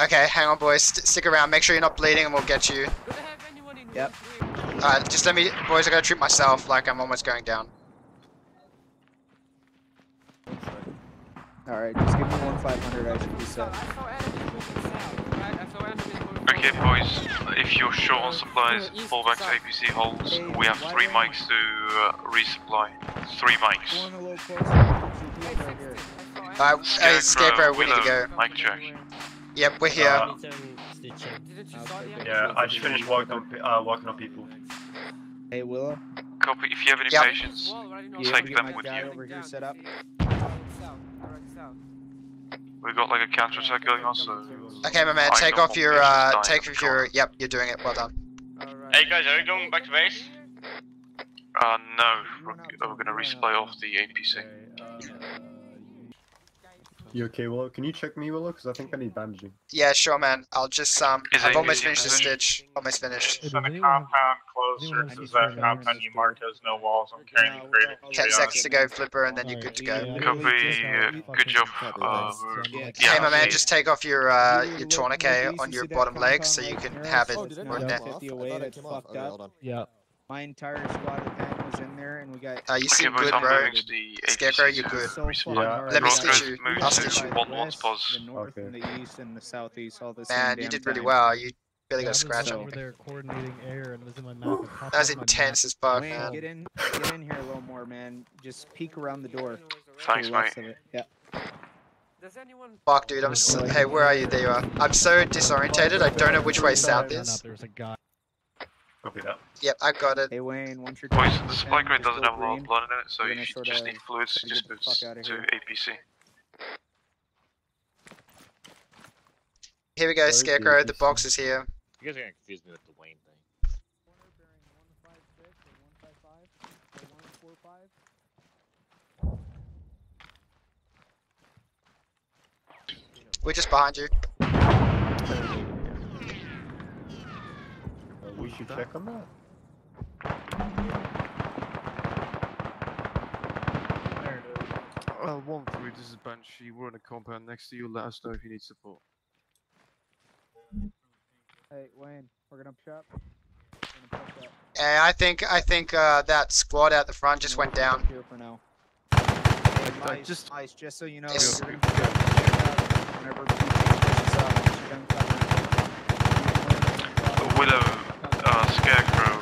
Okay, hang on, boys. St stick around. Make sure you're not bleeding, and we'll get you. Yep. Alright, just let me, boys. I gotta treat myself like I'm almost going down. All right, just give me one 500. I should be set. Okay, boys, if you're short on supplies, fall back to APC holds. We have three mics to uh, resupply. Three mics. Alright, hey, Scarecrow, we need to go. Mic check. Yep, we're here. Uh, yeah, I just finished working on uh, working on people. Hey, Willow. Copy. If you have any Yep. patients, You take get them my with guy you. over here set up. We've got like a counter attack going on, so. Okay, my man. Take off your, uh, take off your. Yep, you're doing it. Well done. Hey guys, are you going back to base? Uh, no, we're, we're gonna resupply off the APC. You okay, Willow? Can you check me, Willow? Because I think I need bandaging. Yeah, sure, man. I'll just um. Is I've almost easy finished the stitch. Almost finished. So the compound that compound you marked has no walls. I'm carrying the crate. Ten seconds to go, Flipper, and then you're good to go. Copy. Good job. Uh, yeah, Hey, my man, just take off your uh your tourniquet on your bottom leg so you can have it did it on knock net. off? 50 away, that's fucked up. Yeah. My entire squad of men was in there, and we got. Uh, you Okay, seem good, bro. moving to the Scarecrow, you're good. So resupply. Let me stitch you. I'll stitch you. one one pause. The north and the east and the southeast, all the Man, you did really well. You barely Yeah, got a I was scratch over on. there coordinating air and it was in my map. It That was up on my intense as fuck, Wayne, man. get in, get in here a little more, man. Just peek around the door. to Thanks, the mate. of it. Yeah. Fuck, dude. I'm. So, hey, where are you? There you are. I'm so disorientated. I don't know which way south is. up, There was a guy. Copy that. Yep, I got it. Hey Wayne, once you're Boys, done the with supply them, crate doesn't have a lot of blood in it, so if you sorta just need fluids, try to just get move fuck outta to. APC. Here we go, Scarecrow. The box is here. You guys are gonna confuse me with the Wayne thing. We're just behind you. We should check on that. Uh, one three. This is Banshee. We're on a compound next to you. Let us know if you need support. Hey Wayne, we're gonna push up. We're gonna push up. And I think I think uh, that squad out the front just went down. Here for now. Hey, Mice, just- Mice, just so you know, Yes. you're gonna be able to check out whenever up. You're gonna cover. Willow, uh, Scarecrow,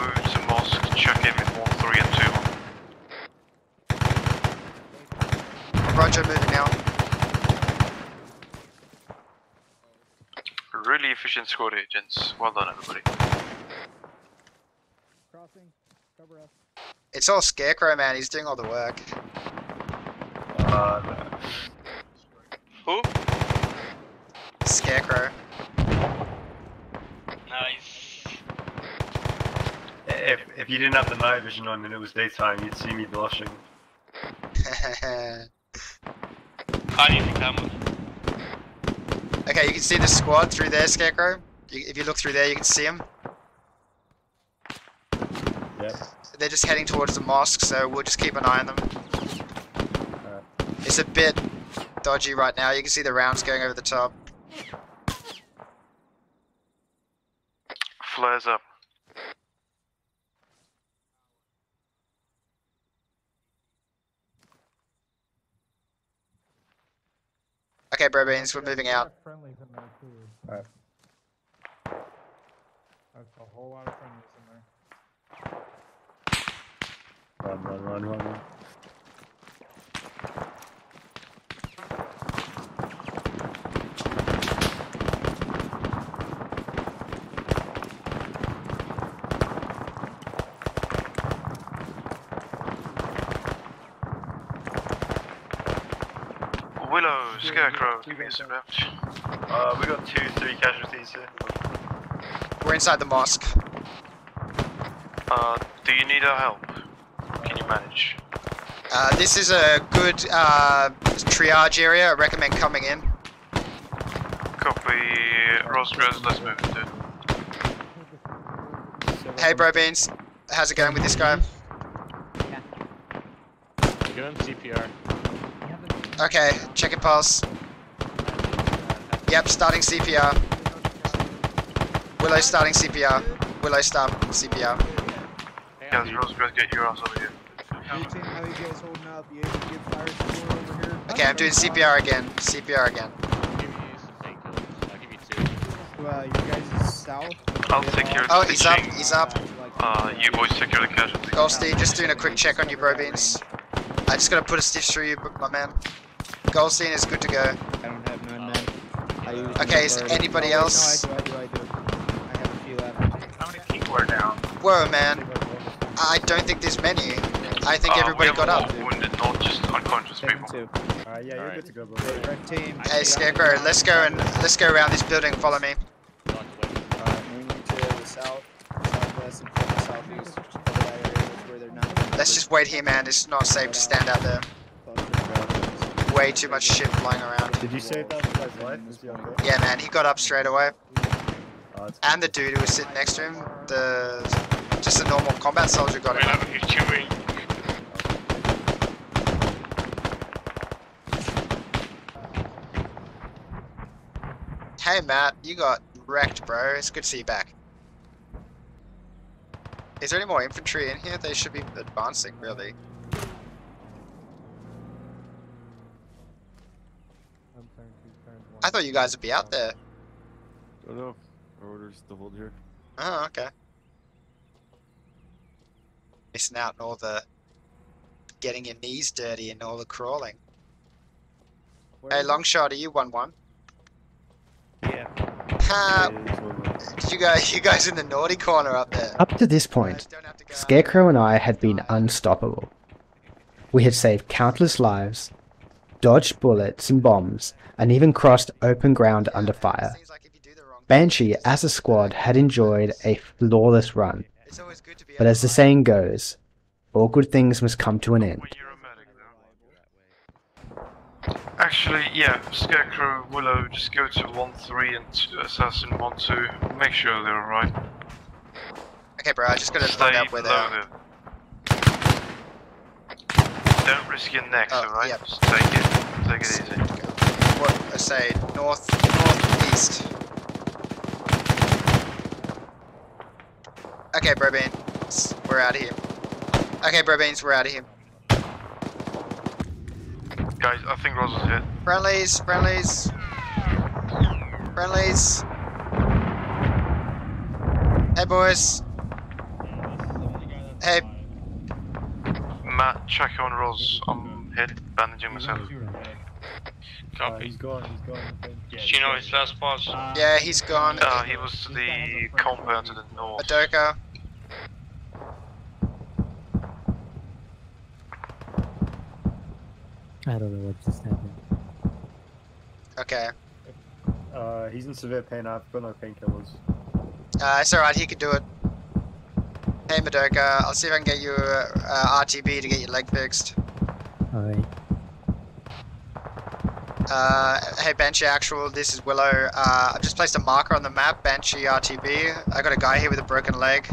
move to mosque, check in with 1, 3 and 2. Roger, moving now. Really efficient squad agents. Well done, everybody. Crossing. Cover us. It's all Scarecrow, man. He's doing all the work. Uh, Who? Scarecrow. Nice. if if you didn't have the night vision on and it was daytime, you'd see me blushing. I need the camera. Okay, you can see the squad through there, Scarecrow. You, if you look through there, you can see them. Yep. They're just heading towards the mosque, so we'll just keep an eye on them. It's a bit dodgy right now. You can see the rounds going over the top. Flares up. Okay, bro beans, we're moving out. Friendlies in there too. Alright. That's a whole lot of friendlies in there. Run, run, run, run, run. Willow, Scarecrow, give me some damage. Uh, we got two, three casualties here. We're inside the mosque. Uh, do you need our help? Can you manage? Uh, this is a good uh, triage area. I recommend coming in. Copy, Rosegres, let's move into it. Hey, bro beans, how's it going with this guy? Give him CPR. Okay, check it pulse. Yep, starting CPR. Willow starting CPR. Willow start CPR. Yeah, Rosegres, get your ass over here. Hey team, how you guys holding up? You able to get fire support over here? Okay, I'm doing CPR again. CPR again. Well, you guys is south. I'll take care of Oh, he's up, he's up. Uh, you boys take care of the casualties. Goldstein, just doing a quick check on you, bro beans. I just gotta put a stitch through you, my man. Goldstein is good to go. I don't have none, man. I Okay, is number- anybody Oh, wait, else? No, I do, I do, I do. I have a few left. How many people are down? Whoa, man. I don't think there's many. I think Uh, everybody got have up. a lot wounded, not just unconscious people. Alright, yeah, you're good to go, bro. Red team. Hey, Scarecrow, let's go and let's go around this building. Follow me. Uh, mainly to the south, southwest, and from the southeast. Area that's where they're not. Let's just wait here, man. It's not safe to stand out there. Way too much shit flying around. Did you save that guy's life? Is he okay? Yeah, man, he got up straight away. Oh, And the dude who was sitting next to him, the just a normal combat soldier got him. He's chewing. Hey, Matt, you got wrecked, bro. It's good to see you back. Is there any more infantry in here? They should be advancing, really. I thought you guys would be out there. Don't know. Our orders to hold here. Oh, okay. Missing out on all the getting your knees dirty and all the crawling. Hey, long shot, are you one one? Yeah. Ha! you guys, you guys in the naughty corner up there. Up to this point, Scarecrow and I had been unstoppable. We had saved countless lives, dodged bullets and bombs, and even crossed open ground under fire. Banshee, as a squad, had enjoyed a flawless run. But as the saying goes, all good things must come to an end. Actually, yeah, Scarecrow, Willow, just go to 1-3 and t- Assassin 1-2. Make sure they're alright. Okay, bro, I just gotta Stay find out where they are. Don't risk your necks, Oh, alright? yep. Just take it, take it easy. What I say, north, northeast. Okay, bro beans, we're out of here. Okay, bro beans, we're out of here. Guys, I think Roz is hit. Friendlies, friendlies, friendlies. Hey, boys. Hey, Matt, check on Roz. I'm hit, bandaging myself. Copy. he's gone, he's gone. I think. Do you know his last pause? yeah, he's gone. Uh, he was to the compound to the north. Madoka. I don't know what just happened. Okay. Uh, he's in severe pain. I've got no painkillers. Uh, it's alright, he can do it. Hey, Madoka, I'll see if I can get you uh, RTB to get your leg fixed. Alright. Uh, hey, Banshee Actual, this is Willow. Uh, I've just placed a marker on the map, Banshee RTB. I got a guy here with a broken leg.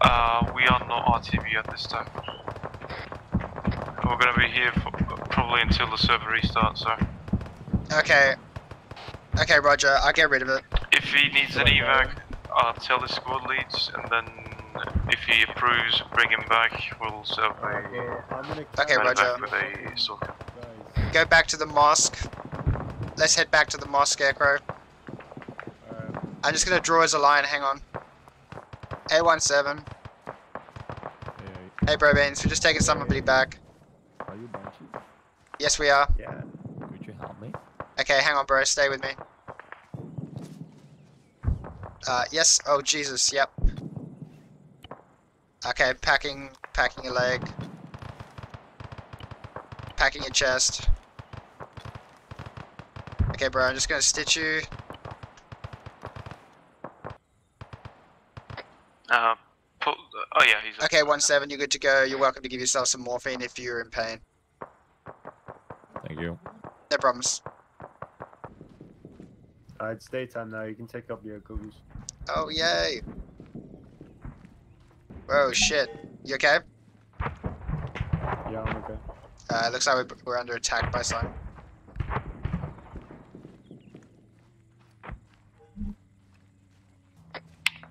Uh, we are not RTB at this time. We're gonna be here for probably until the server restarts, so. Okay. Okay, Roger. I'll get rid of it. If he needs an evac, I'll tell the squad leads, and then if he approves, bring him back. We'll serve up a Okay, medevac Roger. with a soccer. Go back to the mosque. Let's head back to the mosque, Scarecrow. I'm just gonna draw as a line. Hang on. A17. Hey, bro, Beans. We're just taking somebody back. Are you Banshee? Yes, we are. Yeah. Could you help me? Okay, hang on, bro. Stay with me. Uh, yes. Oh, Jesus. Yep. Okay, packing, packing your leg. Packing your chest. Okay, bro. I'm just gonna stitch you. Uh, pull, oh yeah, he's. Okay, one seven. You're good to go. You're welcome to give yourself some morphine if you're in pain. Thank you. No problems. Uh, it's daytime now. You can take up your cookies. Oh, yay. Whoa, shit. You okay? Yeah, I'm okay. Uh, looks like we're, we're under attack by some.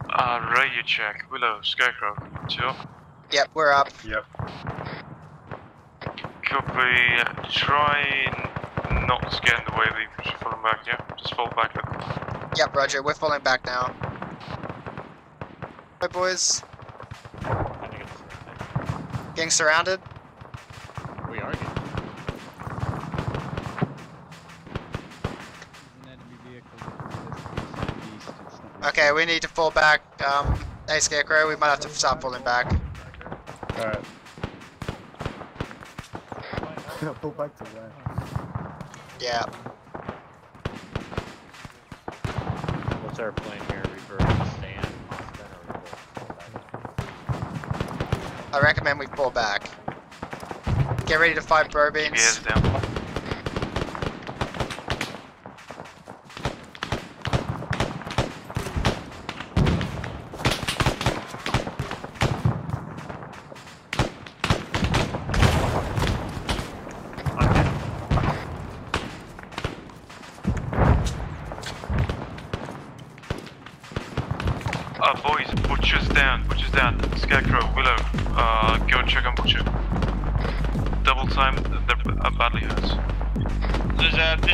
Uh, you check. Willow, Scarecrow, two. Yep, we're up. Yep. Copy. Try and not to get in the way of the infantry falling back, yeah? Just fall back. Look. Yep, Roger. We're falling back now. Right, boys. Getting surrounded. We are getting. Okay, we need to fall back. Um, hey, Scarecrow, we might have to start falling back. Alright. Pull back to where? Yeah. What's our plan here? Reaper, stand, I recommend we pull back. Get ready to fight Burbeans.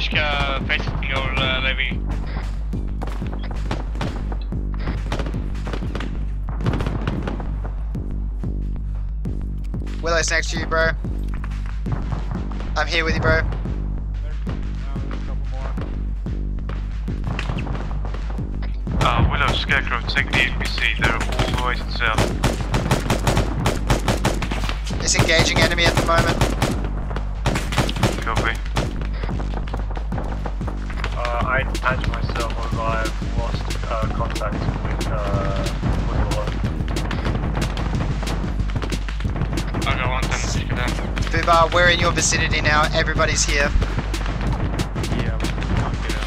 There's a Dishka facing your uh, levy. Willow's next to you, bro. I'm here with you, bro. In your vicinity now. Everybody's here. Yeah, we can't get out.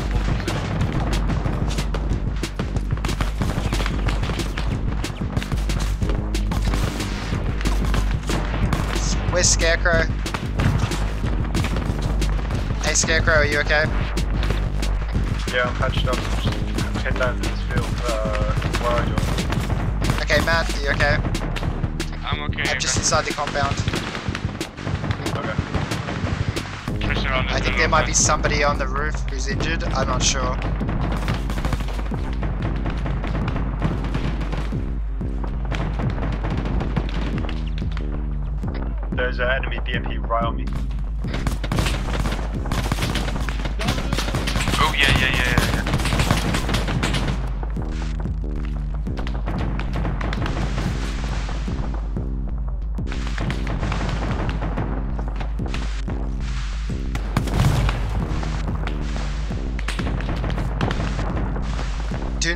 Where's Scarecrow? Hey, Scarecrow, are you okay? Yeah, I'm patched up. Just head down to this field, uh, where I joined. Okay, Matt, are you okay? I'm okay. I'm just inside the compound. On I think there might be somebody on the roof who's injured. I'm not sure. There's an enemy BMP right on me.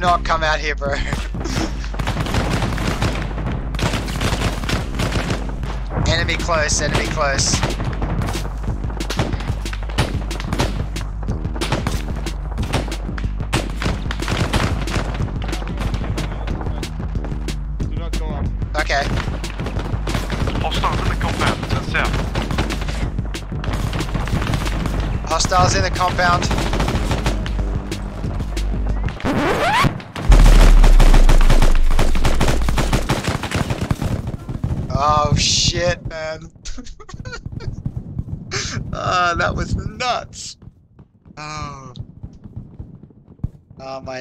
Not come out here, bro. enemy close, enemy close. Okay. Hostiles in the compound. Hostiles in the compound.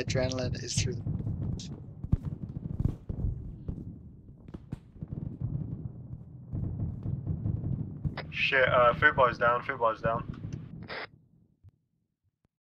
Adrenaline is through the Shit, uh, food boy's down, food boy's down.